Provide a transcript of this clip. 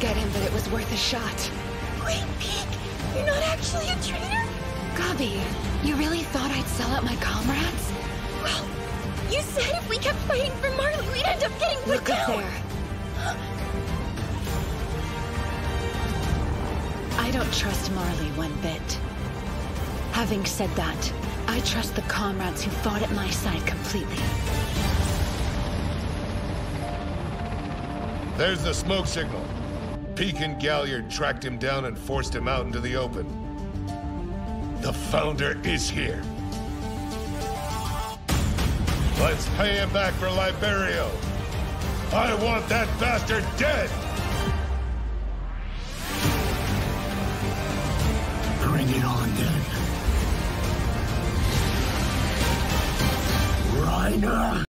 get him, but it was worth a shot. Wait, Pieck, you're not actually a traitor? Gabi, you really thought I'd sell out my comrades? Well, you said if we kept fighting for Marley, we'd end up getting put Look down. there. I don't trust Marley one bit. Having said that, I trust the comrades who fought at my side completely. There's the smoke signal. Pieck and Galliard tracked him down and forced him out into the open. The Founder is here. Let's pay him back for Liberio. I want that bastard dead! Bring it on then. Reiner!